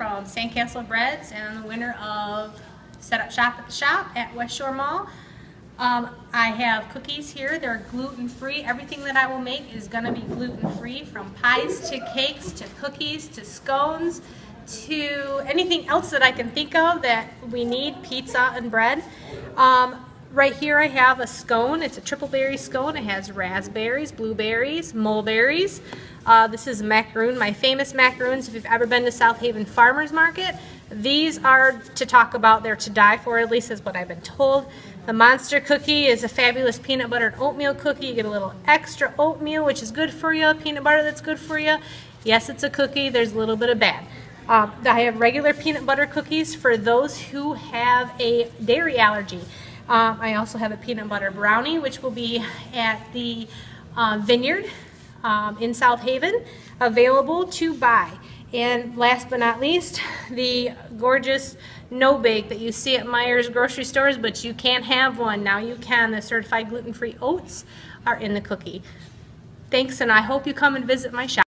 from Sandcastle Breads and the winner of Set Up Shop at the Shop at West Shore Mall. Um, I have cookies here. They're gluten-free. Everything that I will make is going to be gluten-free from pies to cakes to cookies to scones to anything else that I can think of that we need, pizza and bread. Um, right here I have a scone. It's a triple berry scone. It has raspberries, blueberries, mulberries. Uh, this is macaroon, my famous macaroons. If you've ever been to South Haven Farmers Market, these are to talk about. They're to die for, at least is what I've been told. The Monster Cookie is a fabulous peanut butter and oatmeal cookie. You get a little extra oatmeal, which is good for you, peanut butter that's good for you. Yes, it's a cookie. There's a little bit of bad. Um, I have regular peanut butter cookies for those who have a dairy allergy. Um, I also have a peanut butter brownie, which will be at the uh, Vineyard um, in South Haven, available to buy. And last but not least, the gorgeous no bake that you see at Meijer's grocery stores, but you can't have one. Now you can. The certified gluten-free oats are in the cookie. Thanks, and I hope you come and visit my shop.